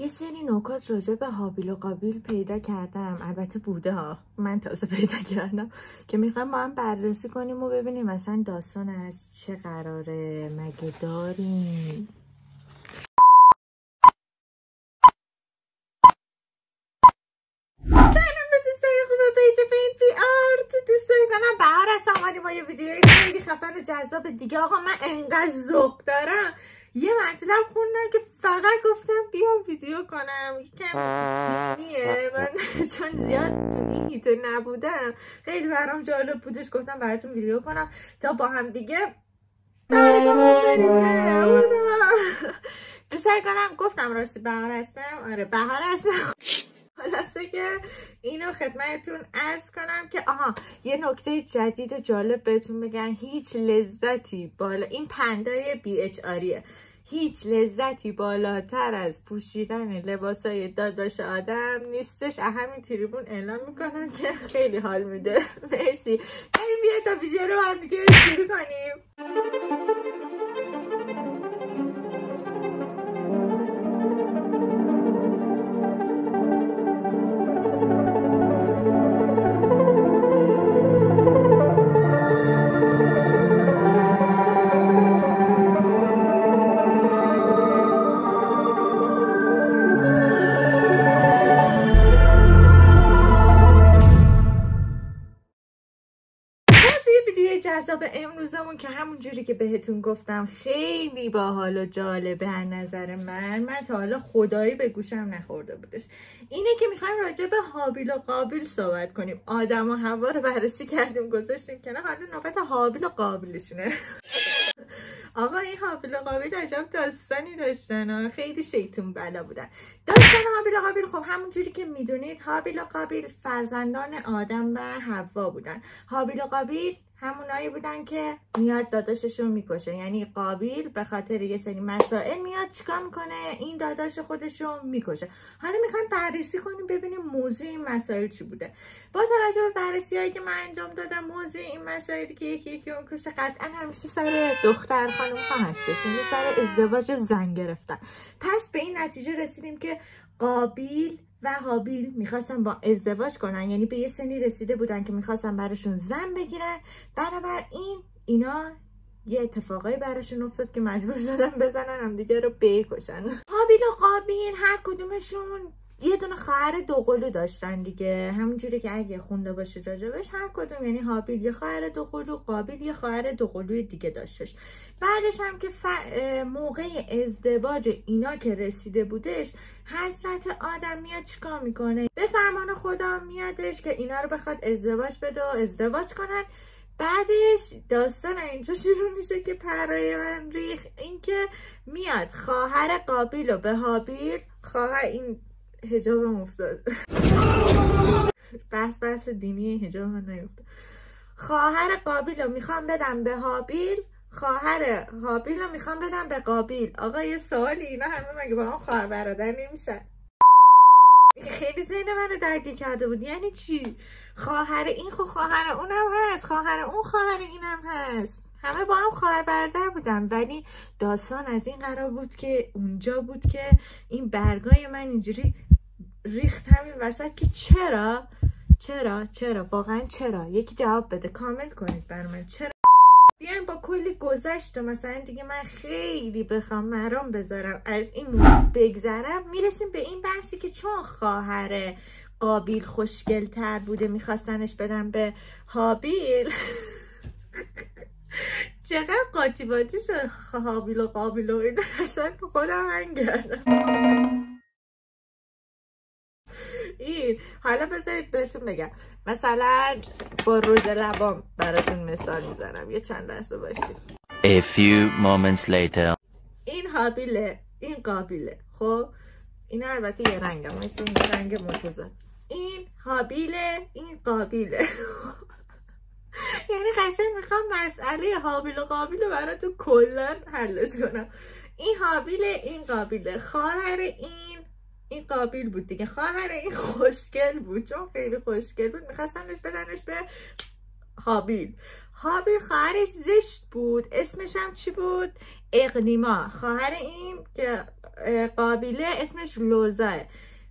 یه سری نکات راجع به حابیل و قابیل پیدا کردم. البته بوده ها. من تازه پیدا کردم. که می‌خوایم با هم بررسی کنیم و ببینیم مثلا داستان از چه قراره. مگه داریم؟ اومدیم با یه ویدیوی خیلی خفن و جذاب دیگه. آقا من انقدر ذوق دارم. یه مطلب خوندم که فقط گفتم بیام ویدیو کنم. یکم دینیه. من چون زیاد هیته نبودم. خیلی برام جالب بودش. گفتم براتون ویدیو کنم تا با هم دیگه برگامون بریزه دوست کنم؟ گفتم راستی بهار هستم. آره بهار هستم. که اینو خدمتتون ارز کنم که آها یه نکته جدید و جالب بهتون بگم. هیچ لذتی بالا این پندای بی اچ آریه هیچ لذتی بالاتر از پوشیدن لباسای داداش آدم نیستش. همین تریبون اعلام می‌کنم که خیلی حال میده. مرسی. بریم بیا تا ویدیو رو هم دیگه شروع کنیم. جذاب امروزمون که همون جوری که بهتون گفتم خیلی باحال و جالبه از نظر من. من تا حالا خدایی به گوشم نخورده بودش. اینه که می‌خوایم راجع به حابیل و قابل صحبت کنیم. آدم و هوا رو بررسی کردیم گذاشتیم که نه حالا نوبت حابیل و قابلشونه آقا این حابیل و قابل عجب داستانی داشتن خیلی شیطون بلا بودن. داستان حابیل و قابل خب همون جوری که می‌دونید حابیل و قابل فرزندان آدم و حوا بودن. حابیل و قابل همونایی بودن که میاد داداشش می‌کشه. یعنی قابیل به خاطر یه سری مسائل میاد چیکار می‌کنه؟ این داداش خودش می‌کشه. حالا می‌خوایم بررسی کنیم ببینیم موضوع این مسائل چی بوده. با توجه به بررسی هایی که من انجام دادم موضوع این مسائلی که یکی یکی اون کشه قطعا همیشه سر دختر خانم ها هستش. یعنی سر ازدواج زن گرفتن. پس به این نتیجه رسیدیم که قابیل و حابیل می‌خواستن با ازدواج کنن. یعنی به یه سنی رسیده بودن که می‌خواستن براشون زن بگیرن. بنابراین اینا یه اتفاقایی براشون افتاد که مجبور شدن بزنن هم دیگه رو بکشن. حابیل و قابیل هر کدومشون یه دونه خواهر دوقلو داشتن دیگه. همونجوری که اگه خونده باشید راجبش هر کدوم یعنی حابیل یه خواهر دوقلو قابیل یه خواهر دوقلوی دیگه داشتش. بعدش هم که موقع ازدواج اینا که رسیده بودش حضرت آدم میاد چیکار می‌کنه؟ به فرمان خدا میادش که اینا رو بخواد ازدواج بده و ازدواج کنن. بعدش داستان اینجا شروع میشه که پرای من ریخ. اینکه میاد خواهر قابیل و به حابیل خواهر این هجابم افتاد. بس بس دینی هجاب من نیفتاد. خواهر قابیل رو می‌خوام بدم به حابیل. خواهر حابیل رو می‌خوام بدم به قابیل. آقا یه سوالی. اینا همه مگه با هم خواهر برادر نمیشن؟ خیلی ذهن منو درگیر کرده بود. یعنی چی؟ خواهر این خو خواهر اونم هست. خواهر اون خواهر اینم هست. همه با هم خواهر برادر بودن. ولی داستان از این قرار بود که اونجا بود که این برگای من اینجوری ریخت همین وسط که چرا؟ چرا؟ چرا؟ واقعا چرا؟ یکی جواب بده. کامل کنید بر من. چرا؟ بیاین با کلی گذشت و مثلا دیگه من خیلی بخوام مرام بذارم. از این موضوع بگذرم می‌رسیم به این بحثی که چون خواهر قابیل خوشگل تر بوده میخواستنش بدم به حابیل. چقدر قاطی شد حابیل و قابیل و این اصلا خودم هنگردم این. حالا بذارید بهتون بگم. مثلا با روز لبام براتون مثال می‌زنم. یه چند لحظه باشید. A few moments later. این حابیله این قابیله خب؟ این البته یه رنگم مثل این رنگ متضاد این حابیله. این قابیله. یعنی قشنگ می‌خوام مسئله حابیل و قابیل رو براتون کلا حلش کنم. این حابیل این قابیله. خواهر این این قابل بود دیگه. خواهر این خوشگل بود. چون خیلی خوشگل بود. میخواستنش بدنش به هابیل هابیل خواهرش زشت بود. اسمش هم چی بود؟ اقلیما. خواهر این که قابیله اسمش لوزاه.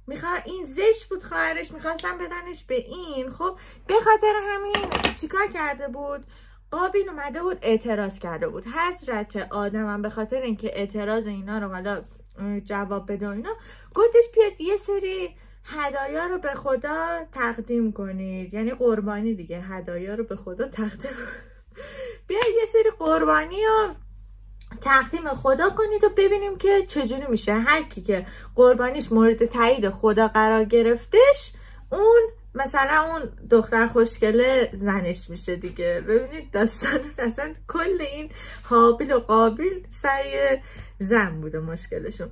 میخوا این زشت بود خواهرش. می‌خواستم بدنش به این. خب به خاطر همین چیکار کرده بود؟ قابیل اومده بود اعتراض کرده بود. حضرت آدمم به خاطر اینکه اعتراض اینا رو حالا جواب بده اینا گفتش بیاد یه سری هدایا رو به خدا تقدیم کنید. یعنی قربانی دیگه هدایا رو به خدا تقدیم بیاید یه سری قربانی رو تقدیم خدا کنید و ببینیم که چجوری میشه. هر کی که قربانیش مورد تایید خدا قرار گرفتش اون مثلا اون دختر خوشگله زنش میشه دیگه. ببینید داستان اصلا کل این حابیل و قابیل سری زن بوده مشکلشون.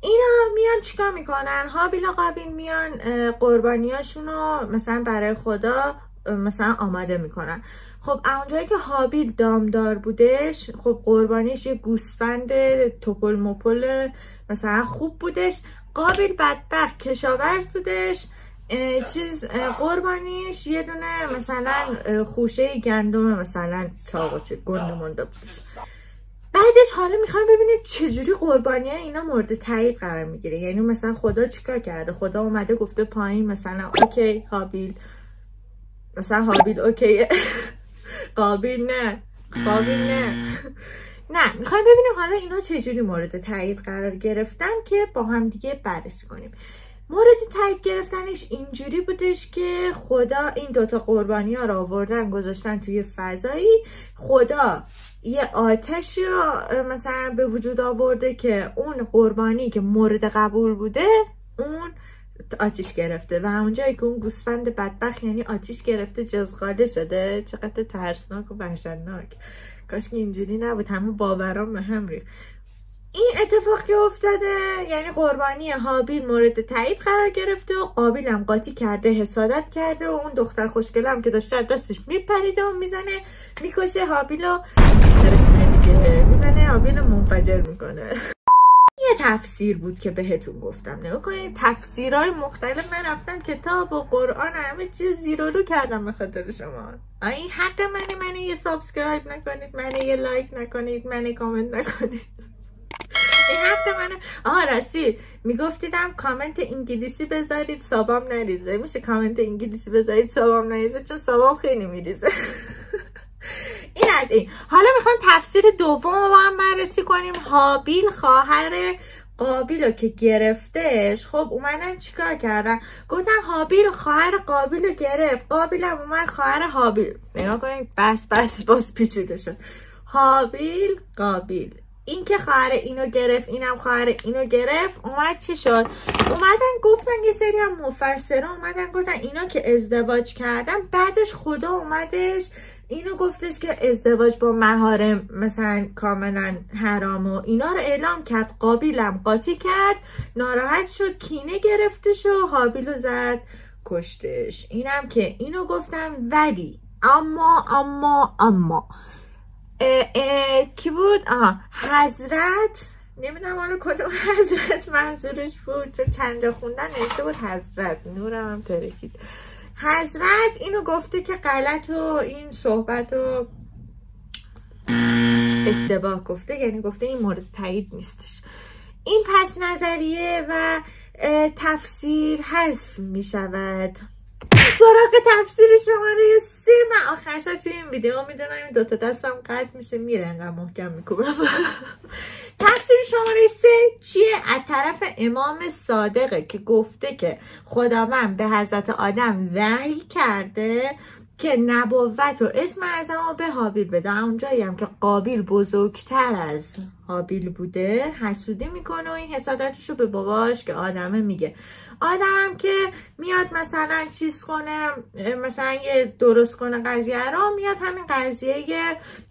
اینا میان چیکار می‌کنن؟ حابیل و قابیل میان قربانیاشون رو مثلا برای خدا مثلا آماده می‌کنن. خب اونجایی که حابیل دامدار بودش خب قربانیش یه گوسفند توپل مپل مثلا خوب بودش. قابیل بدبخت کشاورز بودش. چیز قربانیش یه دونه مثلا خوشه گندم مثلا چاقوچه گنده مونده بودش بعدش حالا می‌خوایم ببینیم چجوری قربانی اینا مورد تایید قرار می‌گیره. یعنی مثلا خدا چیکار کرده؟ خدا اومده گفته پایین مثلا اوکی حابیل. مثلا حابیل اوکی قابیل نه. قابیل نه. نه می‌خوایم ببینیم حالا اینا چجوری مورد تایید قرار گرفتن که با هم دیگه بررسی کنیم. مورد تایید گرفتنش اینجوری بودش که خدا این دوتا قربانی ها رو آوردن گذاشتن توی فضایی. خدا یه آتشی رو مثلا به وجود آورده که اون قربانی که مورد قبول بوده اون آتیش گرفته. و اونجایی که اون گوسفند بدبخت یعنی آتیش گرفته جزغاله شده. چقدر ترسناک و وحشتناک. کاش که اینجوری نبود. همه باورام به هم ریخت. این اتفاق که افتاده یعنی قربانی حابیل مورد تایید قرار گرفته و قابیل هم قاطی کرده حسادت کرده و اون دختر خوشگله هم که داشته دستش میپریده و می‌زنه می‌کشه حابیل رو می‌زنه حابیل منفجر می‌کنه. یه تفسیر بود که بهتون گفتم. نگاه کنید تفسیرهای مختلف من رفتم کتاب و قرآن همه چیز زیرو رو کردم به خاطر شما. این حق منه منه یه subscribe نکنید منه یه like نکنید منه کامنت نکنید. این حق منه آها راستی. میگفتیدم کامنت انگلیسی بذارید sub ام نریزه. میشه کامنت انگلیسی بذارید sub ام نریزه چون sub ام خیلی میریزه. این از این. حالا می‌خوام تفسیر دوم رو با هم بررسی کنیم. هابیل خواهر قابیل رو که گرفتش. خب اومدن چیکار کردن؟ گفتن حابیل خواهر قابیل رو گرفت. قابیل هم اومد خواهر حابیل. نگاه کنید بس بس باز پیچیده شد. حابیل قابیل. این که خواهر اینو گرفت اینم خواهر اینو گرفت اومد چی شد؟ اومدن گفتن یه سری هم مفسران اومدن گفتن اینا که ازدواج کردن بعدش خدا اومدش اینو گفتش که ازدواج با مهارم مثلا کاملا حرام و اینا رو اعلام کرد. قابیلم قاطی کرد ناراحت شد کینه گرفتش و حابیل زد کشتش. اینم که اینو گفتم ولی اما اما اما اه اه کی بود؟ آها حضرت؟ نمی‌دونم حالا کدوم حضرت منظورش بود چون چند خوندن نوشته بود حضرت. نورم هم ترکید. حضرت اینو گفته که غلط و این صحبت رو اشتباه گفته یعنی گفته این مورد تایید نیستش. این پس نظریه و تفسیر حذف می شود سراغ تفسیر شماره سه من. آخرش توی این ویدیو می‌دونم این دوتا دستم قطع میشه میره انقدر محکم می‌کنم تفسیر شماره سه چیه؟ از طرف امام صادقه که گفته که خداوند به حضرت آدم وحی کرده که نبوت و اسم اعظم به حابیل بده. اونجایی هم که قابیل بزرگتر از حابیل بوده حسودی می‌کنه و این حسادتش رو به باباش که آدمه میگه. آدم که میاد مثلا چیز کنه مثلا یه درست کنه قضیه رو میاد همین قضیه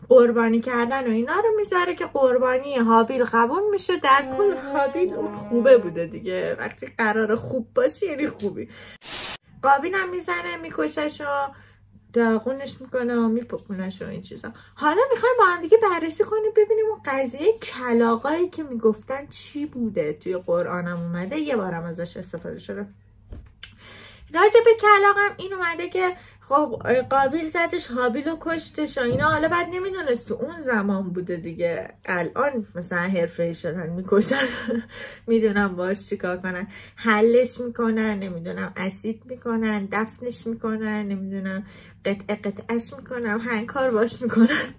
قربانی کردن و اینا رو می‌ذاره که قربانی حابیل قبول میشه. در کل حابیل اون خوبه بوده دیگه. وقتی قرار خوب باشی یعنی خوبی. قابیل هم می‌زنه میکشش و داغونش می‌کنه و میپکنش و این چیزا. حالا می‌خوایم با هم دیگه بررسی کنیم ببینیم اون قضیه کلاقایی که می‌گفتن چی بوده توی قرآنم اومده. یه بارم ازش استفاده شده. راجع به کلاقم این اومده که خب قابیل زدش حابیل و کشتش اینا. حالا بعد نمی‌دونست تو اون زمان بوده دیگه. الان مثلا حرفه شدن می‌کشن. می‌دونم باش چیکار کنن. حلش می‌کنن نمی‌دونم اسید می‌کنن دفنش می‌کنن نمی‌دونم قطع قطعش می‌کنن هنکار باش می‌کنن.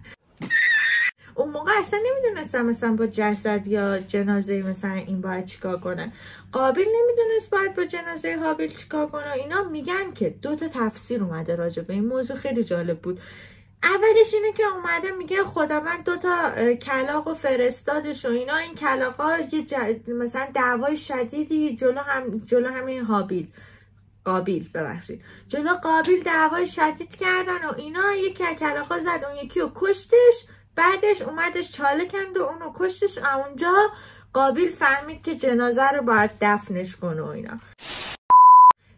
اون موقع اصلا نمی‌دونستم مثلا با جسد یا جنازه مثلا این باید چیکار کنه. قابل نمی‌دونست باید با جنازه حابیل چیکار کنه. اینا میگن که دو تا تفسیر اومده راجع به این موضوع. خیلی جالب بود. اولش اینه که اومده میگه خداوند دو تا کلاق و فرستادش و اینا. این کلاقا یه مثلا دعوای شدیدی جلو هم جلو همین حابیل. قابیل ببخشید. جلو قابیل دعوای شدید کردن و اینا. یکی کلاقا زد اون یکی رو کشتش. بعدش اومدش چاله کند و اونو کشتش. اونجا قابیل فهمید که جنازه رو باید دفنش کنه و اینا.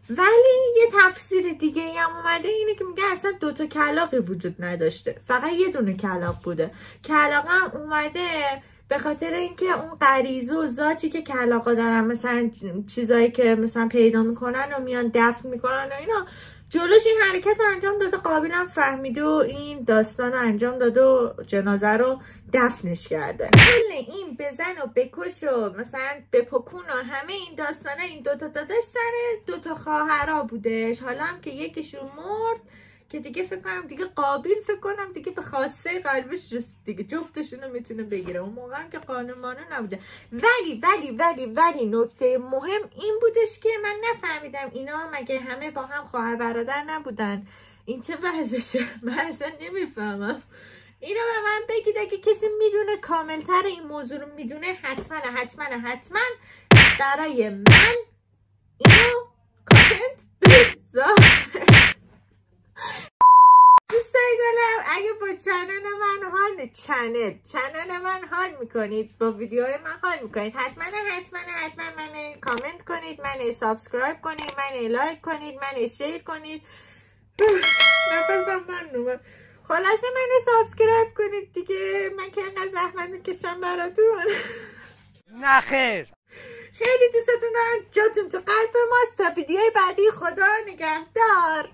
ولی یه تفسیر دیگه ای هم اومده اینه که میگه اصلا دوتا کلاقی وجود نداشته. فقط یه دونه کلاق بوده. کلاق هم اومده به خاطر اینکه اون غریزه و ذاتی که کلاقا دارن مثلا چیزایی که مثلا پیدا می‌کنن و میان دفن می‌کنن و اینا جلوش این حرکت رو انجام داده قابلم فهمیده و این داستان رو انجام داده و جنازه رو دفنش کرده. کل این بزن و بکش و مثلا بپکون و همه این داستانه این دوتا داداش سر دوتا خواهرا بودش. حالا هم که یکیشون مرد که دیگه فکر کنم دیگه قابل فکر کنم دیگه به خاصه قلبش رسید دیگه جفتشون رو می‌تونه بگیره. اون موقع هم که قانمانه نبوده. ولی ولی ولی ولی نکته مهم این بودش که من نفهمیدم اینا مگه همه با هم خواهر برادر نبودن. این چه وضعشه؟ من اصلا نمی‌فهمم. اینو به من بگید اگه کسی می‌دونه کاملتر این موضوع رو می‌دونه حتما حتما حتما برای من اینو کامنت بذار. گلم اگه با channel من حال channel. channel من حال می‌کنید. با ویدیوهای من حال می‌کنید. حتما حتما حتما من کامنت کنید من subscribe کنید من like کنید من share کنید. نفسم من خلاصه من subscribe کنید دیگه. من که انقدر زحمت می‌کشم براتون. نخیر خیلی دوستتون دارم. جاتون تو قلب ماست. تا ویدیوهای بعدی خدا نگهدار.